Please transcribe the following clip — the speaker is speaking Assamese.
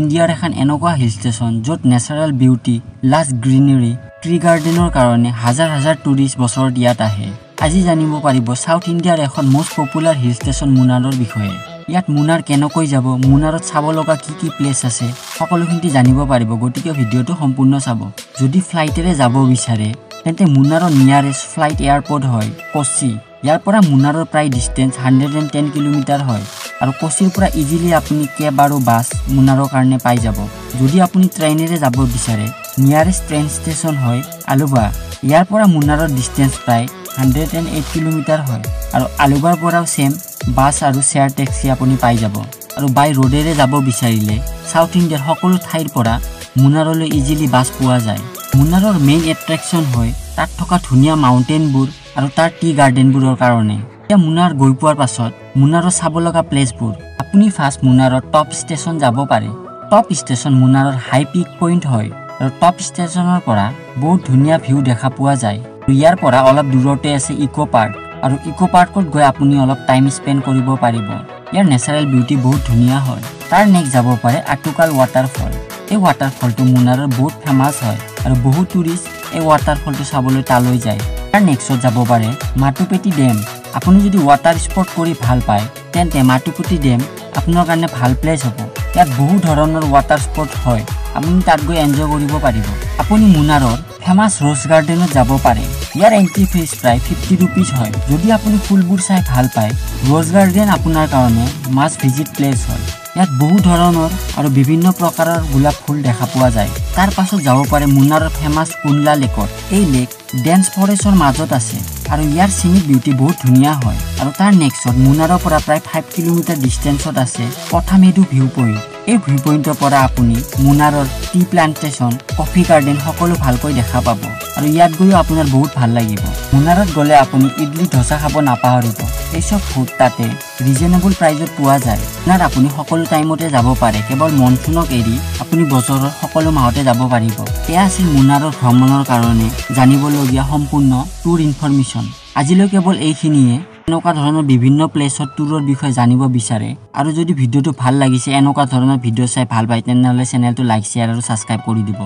ইণ্ডিয়াৰ এখন এনেকুৱা হিল ষ্টেচন য'ত natural beauty lush greenery tree গাৰ্ডেনৰ কাৰণে হাজাৰ হাজাৰ টুৰিষ্ট বছৰত ইয়াত আহে। আজি জানিব পাৰিব চাউথ ইণ্ডিয়াৰ এখন মষ্ট পপুলাৰ হিল ষ্টেচন মুনাৰৰ বিষয়ে। ইয়াত মুনাৰ কেনেকৈ যাব মুনাৰত চাব লগা কি কি প্লেচ আছে সকলোখিনি জানিব পাৰিব গতিকে ভিডিঅ'টো সম্পূৰ্ণ চাব। যদি ফ্লাইটেৰে যাব বিচাৰে তেন্তে মুনাৰৰ নিয়াৰেষ্ট ফ্লাইট এয়াৰপৰ্ট হয় কচি ইয়াৰ পৰা মুনাৰৰ প্ৰায় distance hundred and ten kilometre হয়। আৰু কচিৰ পৰা ইজিলি আপুনি কেব আৰু বাছ মুনাৰৰ কাৰণে পাই যাব। যদি আপুনি ট্ৰেইনেৰে যাব বিচাৰে নিয়াৰেষ্ট ট্ৰেইন ষ্টেচন হয় আলুবা। ইয়াৰ পৰা মুনাৰৰ ডিষ্টেঞ্চ প্ৰায় হাণ্ড্ৰেড এণ্ড এইট কিলোমিটাৰ হয় আৰু আলুবাৰ পৰাও ছেম বাছ আৰু শ্বেয়াৰ টেক্সি আপুনি পাই যাব। আৰু বাই ৰোডেৰে যাব বিচাৰিলে চাউথ ইণ্ডিয়াৰ সকলো ঠাইৰ পৰা মুনাৰলৈ ইজিলি বাছ পোৱা যায়। মুনাৰৰ মেইন এট্ৰেকশ্যন হয় তাত থকা ধুনীয়া মাউণ্টেইনবোৰ আৰু তাৰ টি গাৰ্ডেনবোৰৰ কাৰণে। এতিয়া মুনাৰ গৈ পোৱাৰ পাছত মুনাৰৰ চাব লগা প্লেচবোৰ। আপুনি ফাৰ্ষ্ট মুনাৰৰ টপ ষ্টেচন যাব পাৰে। টপ ষ্টেচন মুনাৰৰ হাই পিক পইণ্ট হয় আৰু টপ ষ্টেচনৰ পৰা বহুত ধুনীয়া ভিউ দেখা পোৱা যায়। ইয়াৰ পৰা অলপ দূৰতে আছে ইক' পাৰ্ক আৰু ইক' পাৰ্কত গৈ আপুনি অলপ টাইম স্পেণ্ড কৰিব পাৰিব। ইয়াৰ নেচাৰেল বিউটি বহুত ধুনীয়া হয়। তাৰ নেক্সট যাব পাৰে আটুকাল ৱাটাৰফল এই ৱাটাৰফলটো মুনাৰৰ বহুত ফেমাছ হয় আৰু বহুত টুৰিষ্ট এই ৱাটাৰফলটো চাবলৈ তালৈ যায়। তাৰ নেক্সটত যাব পাৰে মাটুপেটি ডেম আপুনি যদি ৱাটাৰ স্পৰ্ট কৰি ভাল পায় তেন্তে মাটুপেটি ডেম আপোনাৰ কাৰণে ভাল প্লেচ হ'ব। ইয়াত বহু ধৰণৰ ৱাটাৰ স্পৰ্ট হয়। আপুনি তাত গৈ এনজয় কৰিব পাৰিব। আপুনি মুনাৰৰ ফেমাছ ৰ'জ গাৰ্ডেনত যাব পাৰে। ইয়াৰ এণ্ট্ৰি ফিজ প্ৰায় ফিফটি ৰুপিজ হয়। যদি আপুনি ফুলবোৰ চাই ভাল পায় ৰ'জ গাৰ্ডেন আপোনাৰ কাৰণে মাষ্ট ভিজিট প্লেচ হয়। ইয়াত বহু ধৰণৰ আৰু বিভিন্ন প্ৰকাৰৰ গোলাপ ফুল দেখা পোৱা যায়। তাৰ পাছত যাব পাৰে মুনাৰৰ ফেমাছ কুনলা লেকত। এই লেক ডেন্স ফৰেষ্টৰ মাজত আছে। আৰু ইয়াৰ চিনিক বিউটি বহুত ধুনীয়া হয়। আৰু তাৰ নেক্সটত মুনাৰৰ পৰা প্ৰায় ফাইভ কিলোমিটাৰ ডিষ্টেঞ্চত আছে পথামেদু ভিউ পইণ্ট এই ভিউ পইণ্টৰ পৰা আপুনি মুনাৰৰ টি প্লাণ্টেশ্যন কফি গাৰ্ডেন সকলো ভালকৈ দেখা পাব। আৰু ইয়াত গৈও আপোনাৰ বহুত ভাল লাগিব। মুনাৰত গ'লে আপুনি ইডলি ধচা খাব নাপাহৰিব। এই চব ফুড তাতে। ৰিজনেবল প্ৰাইজত পোৱা যায়। ইয়াত আপুনি সকলো টাইমতে যাব পাৰে। কেৱল মনচুনক এৰি আপুনি বছৰৰ সকলো মাহতে যাব পাৰিব। এয়া আছিল মুনাৰৰ ভ্ৰমণৰ কাৰণে জানিবলগীয়া সম্পূৰ্ণ টুৰ ইনফৰমেশ্যন আজিলৈ কেৱল এইখিনিয়ে। এনেকুৱা ধৰণৰ বিভিন্ন প্লেচত টুৰৰ বিষয়ে জানিব বিচাৰে আৰু যদি ভিডিঅ'টো ভাল লাগিছে এনেকুৱা ধৰণৰ ভিডিঅ' চাই ভাল পায় তেনেহ'লে চেনেলটো লাইক শ্বেয়াৰ আৰু ছাবস্ক্ৰাইব কৰি দিব।